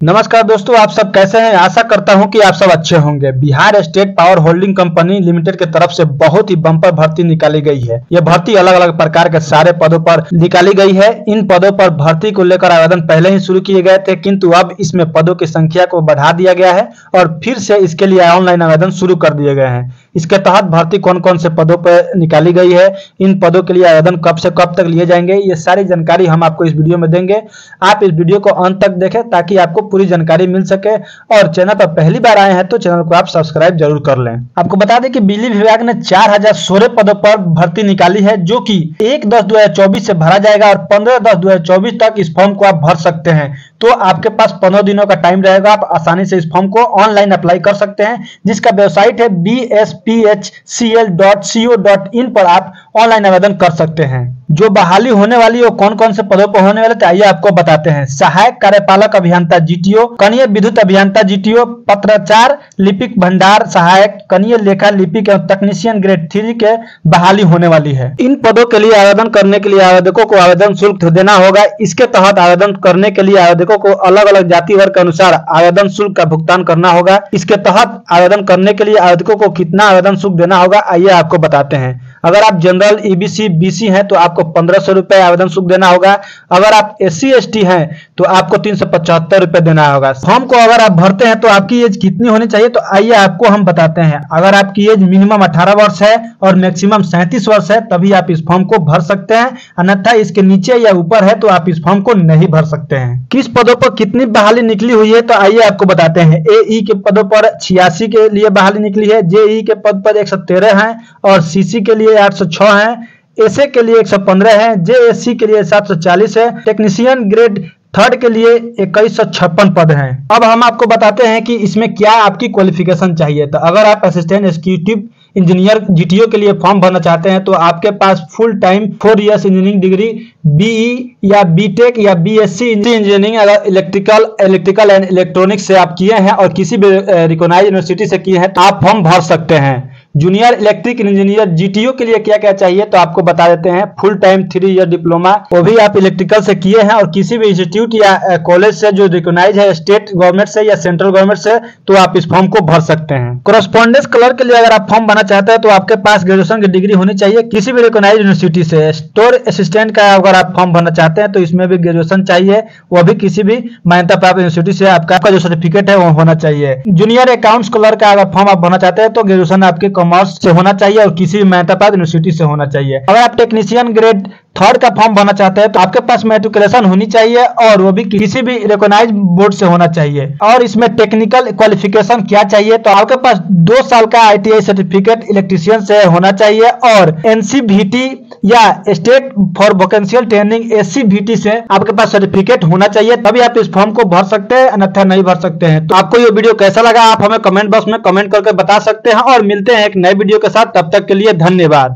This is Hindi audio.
नमस्कार दोस्तों, आप सब कैसे हैं? आशा करता हूँ कि आप सब अच्छे होंगे। Bihar state power holding company limited के तरफ़ से बहुत ही बम्पर भर्ती निकाली गई है। यह भर्ती अलग अलग प्रकार के सारे पदों पर निकाली गई है। इन पदों पर भर्ती को लेकर आवेदन पहले ही शुरू किए गए थे, किंतु अब इसमें पदों की संख्या को बढ़ा दिया गया है और फिर से इसके लिए ऑनलाइन आवेदन शुरू कर दिए गए हैं। इसके तहत भर्ती कौन कौन से पदों पर निकाली गई है, इन पदों के लिए आवेदन कब से कब तक लिए जाएँगे, ये सारी जानकारी हम आपको इस वीडियो में देंगे। आप इस वीडियो को अंत तक देखें ताकि आपको पूरी जानकारी मिल सके और चैनल पर पहली बार आए हैं तो चैनल को आप सब्सक्राइब ज़रूर कर लें। आपको बता दें कि बिजली विभाग ने चार हज़ार सोलह पदों पर भर्ती निकाली है, जो की एक दस दो से भरा जाएगा और पंद्रह दस दो तक इस फॉर्म को आप भर सकते हैं। तो आपके पास पंद्रह दिनों का टाइम रहेगा। आप आसानी से इस फॉर्म को ऑनलाइन अप्लाई कर सकते हैं, जिसका वेबसाइट है B S P H C L dot C O dot in पर आप ऑनलाइन आवेदन कर सकते हैं। जो बहाली होने वाली है कौन कौन से पदों पर होने वाले तो आइए आपको बताते हैं। सहायक कार्यपालक अभियंता जीटीओ, कनीय विद्युत अभियंता जीटीओ, पत्राचार, लिपिक भंडार सहायक, कनीय लेखा लिपिक एवं तकनीशियन ग्रेड थ्री के बहाली होने वाली है। इन पदों के लिए आवेदन करने के लिए आवेदकों को आवेदन शुल्क देना होगा। इसके तहत आवेदन करने के लिए आवेदकों को अलग अलग जाति वर्ग के अनुसार आवेदन शुल्क का भुगतान करना होगा। इसके तहत आवेदन करने के लिए आवेदकों को कितना आवेदन शुल्क देना होगा, आइए आपको बताते हैं। अगर आप जनरल ईबीसी बीसी हैं तो आपको पंद्रह सौ रुपए आवेदन शुल्क देना होगा। अगर आप एस सी हैं तो आपको तीन सौ पचहत्तर रुपए देना होगा। फॉर्म को अगर आप भरते हैं तो आपकी एज कितनी होनी चाहिए? तो आइए आपको हम बताते हैं। अगर आपकी एज मिनिमम अठारह वर्ष है और मैक्सिमम सैंतीस वर्ष है, तभी आप इस फॉर्म को भर सकते हैं। अन्यथा इसके नीचे या ऊपर है तो आप इस फॉर्म को नहीं भर सकते हैं। किस पदों पर कितनी बहाली निकली हुई है तो आइए आपको बताते हैं। ए के पदों पर छियासी के लिए बहाली निकली है जेई के पद पर एक सौ है और सीसी के लिए आठ है एसए के लिए 115 है जेएससी के लिए 740 है टेक्नीशियन ग्रेड थर्ड के लिए इक्कीस पद हैं। अब हम आपको बताते हैं कि इसमें क्या आपकी क्वालिफिकेशन चाहिए। तो अगर आप असिस्टेंट एक्सिक्यूटिव इंजीनियर जीटीओ के लिए फॉर्म भरना चाहते हैं तो आपके पास full time four years engineering degree BE या बीटेक या बीएससी इंजीनियरिंग अगर इलेक्ट्रिकल इलेक्ट्रिकल एंड इलेक्ट्रॉनिक्स से आप किए हैं और किसी भी रिकॉनाइज यूनिवर्सिटी से किए हैं तो आप फॉर्म भर सकते हैं। जूनियर इलेक्ट्रिक इंजीनियर जीटीओ के लिए क्या क्या चाहिए तो आपको बता देते हैं। Full time three year diploma वो भी आप इलेक्ट्रिकल से किए हैं और किसी भी इंस्टीट्यूट या कॉलेज से जो रिकोनाइज है स्टेट गवर्नमेंट से या सेंट्रल गवर्नमेंट से तो आप इस फॉर्म को भर सकते हैं। कोरस्पॉन्डेंस कलर के लिए अगर आप फॉर्म भरना चाहते हैं तो आपके पास ग्रेजुएशन की डिग्री होनी चाहिए किसी भी रिकोनाइज यूनिवर्सिटी से। स्टोर असिस्टेंट का अगर आप फॉर्म भरना चाहते हैं तो इसमें भी ग्रेजुएशन चाहिए, वो भी किसी भी मान्यता प्राप्त यूनिवर्सिटी से आपका जो सर्टिफिकेट है, वो होना चाहिए। जूनियर अकाउंट्स कलर का अगर फॉर्म आप भरना चाहते हैं तो ग्रेजुएशन आपके कॉमर्स से होना चाहिए और किसी भी मेहता यूनिवर्सिटी से होना चाहिए। अगर आप टेक्नीशियन ग्रेड थर्ड का फॉर्म भरना चाहते हैं तो आपके पास मेट्रिकुलेशन होनी चाहिए और वो भी किसी भी रिकॉनाइज बोर्ड से होना चाहिए। और इसमें टेक्निकल क्वालिफिकेशन क्या चाहिए तो आपके पास दो साल का आईटीआई सर्टिफिकेट इलेक्ट्रीशियन से होना चाहिए और एनसीबीटी या state for vocational training S से आपके पास सर्टिफिकेट होना चाहिए, तभी आप इस फॉर्म को भर सकते हैं, अन्यथा नहीं भर सकते हैं। तो आपको ये वीडियो कैसा लगा, आप हमें कमेंट बॉक्स में कमेंट करके बता सकते हैं और मिलते हैं एक नए वीडियो के साथ, तब तक के लिए धन्यवाद।